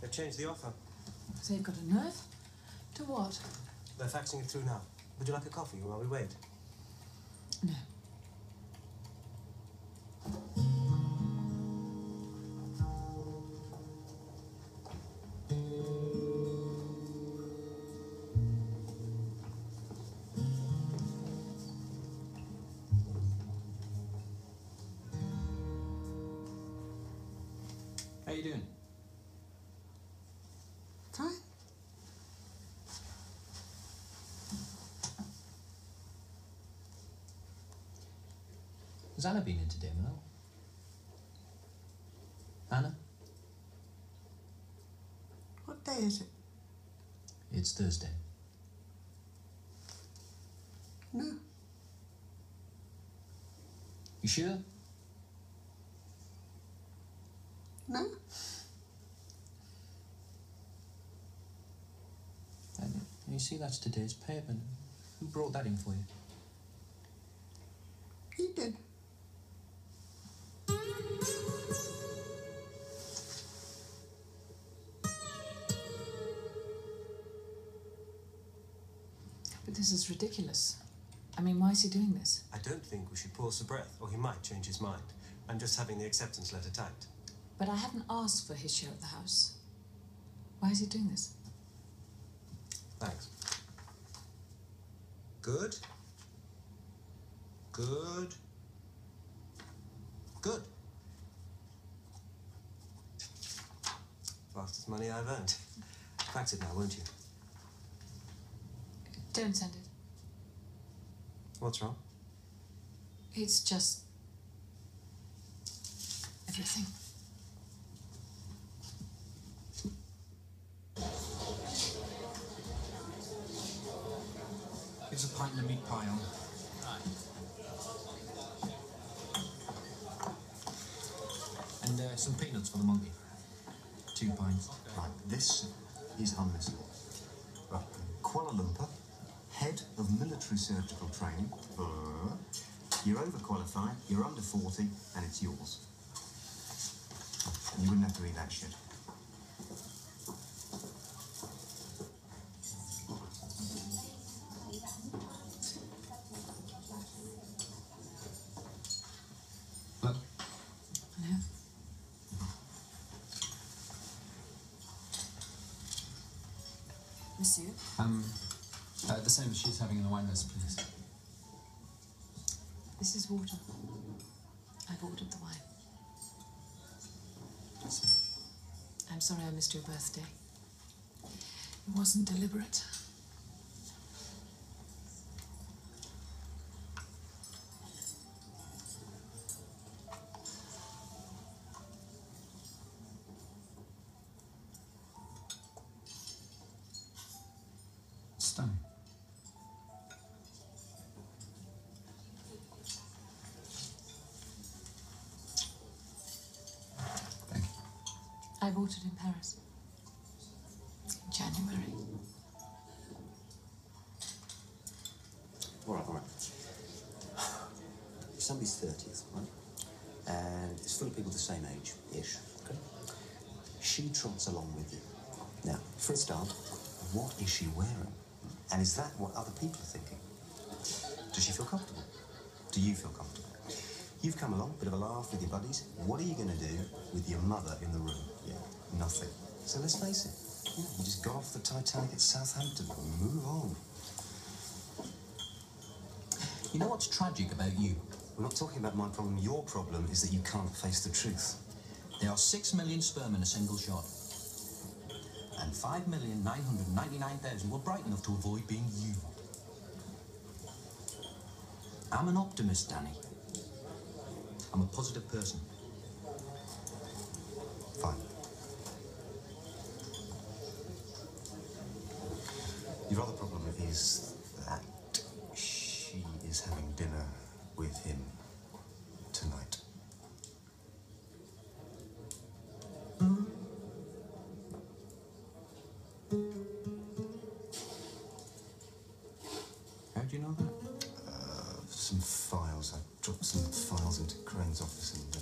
They've changed the offer. So you've got a nerve? To what? They're faxing it through now. Would you like a coffee while we wait? No. Has Anna been into Demino? Anna? What day is it? It's Thursday. No. You sure? No. And you see, that's today's paper. Who brought that in for you? He did. But this is ridiculous. I mean, why is he doing this? I don't think we should pause for breath, or he might change his mind. I'm just having the acceptance letter typed. But I haven't asked for his share of the house. Why is he doing this? Thanks. Good. Good. Good. Fastest money I've earned. Fax it now, won't you? Don't send it. What's wrong? It's just. everything. It's a pint and a meat pie on. And uh, some peanuts for the monkey. Two pints. Right, this is unmissable. Right, Kuala Lumpur, head of military surgical training. Uh, you're overqualified, you're under 40, and it's yours. You wouldn't have to read that shit. Look, No. Monsieur? um, uh, the same as she's having in the wine list, please. This is water. I've ordered the wine. I'm sorry I missed your birthday. It wasn't deliberate. Stunning. I bought it in Paris. In January. All right, all right. It's somebody's 30th, right? And it's full of people the same age-ish, okay? She trots along with you. Now, for a start, what is she wearing? And is that what other people are thinking? Does she feel comfortable? Do you feel comfortable? You've come along, bit of a laugh with your buddies. What are you going to do with your mother in the room? Nothing. So let's face it, you, just got off the Titanic at Southampton. and Move on. You know what's tragic about you? We're not talking about my problem. Your problem is that you can't face the truth. There are six million sperm in a single shot. And five million nine hundred ninety-nine thousand were bright enough to avoid being you. I'm an optimist, Danny. I'm a positive person. Your other problem is that she is having dinner with him tonight. How do you know that? Uh, some files. I dropped some files into Crane's office and uh,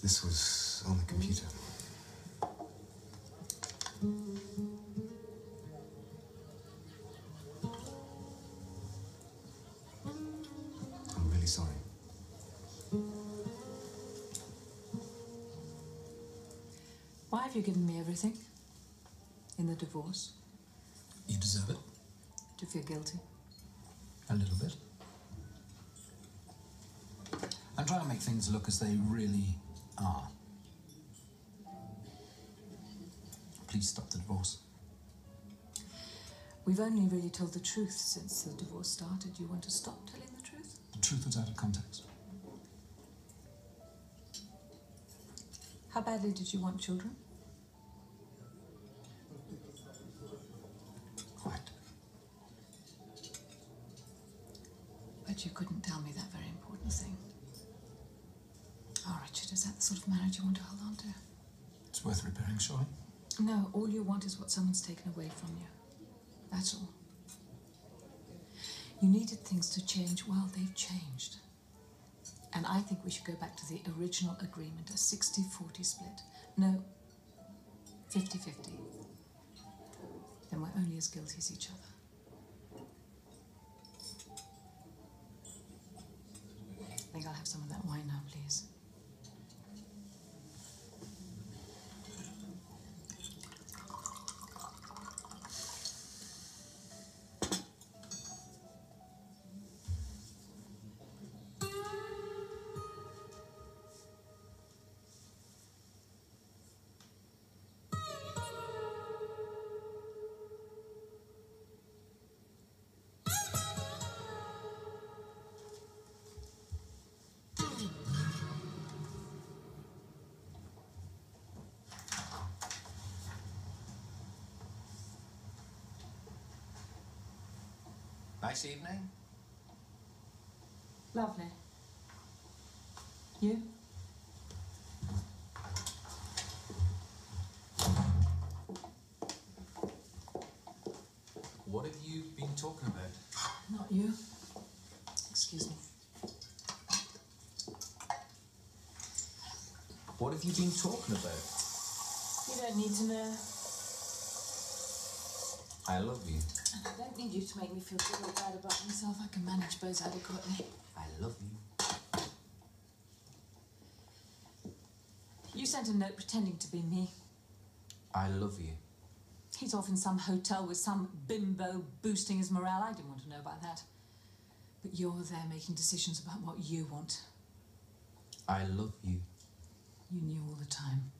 this was on the computer. Why have you given me everything? In the divorce? You deserve it. Do you feel guilty? A little bit. I'm trying to make things look as they really are. Please stop the divorce. We've only really told the truth since the divorce started. You want to stop telling the truth? The truth was out of context. How badly did you want children? But you couldn't tell me that very important thing. Oh, Richard, is that the sort of marriage you want to hold on to? It's worth repairing, surely. No, all you want is what someone's taken away from you. That's all. You needed things to change. Well, they've changed. And I think we should go back to the original agreement a 60 40 split. No, 50 50. Then we're only as guilty as each other. Think I'll have some of that wine now, please. Nice evening. Lovely. You? What have you been talking about? Not you. Excuse me. What have you been talking about? You don't need to know. I love you. I don't need you to make me feel good or bad about myself. I can manage both adequately. I love you. You sent a note pretending to be me. I love you. He's off in some hotel with some bimbo boosting his morale. I didn't want to know about that. But you're there making decisions about what you want. I love you. You knew all the time.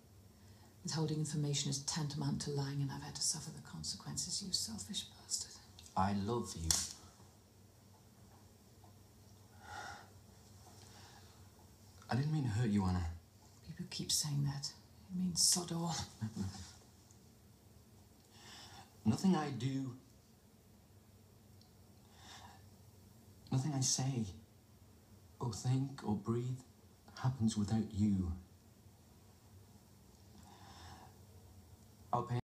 Withholding information is tantamount to lying, and I've had to suffer the consequences, you selfish bastard. I love you. I didn't mean to hurt you, Anna. People keep saying that. It means sod all. Nothing I do, nothing I say, or think, or breathe happens without you. Pay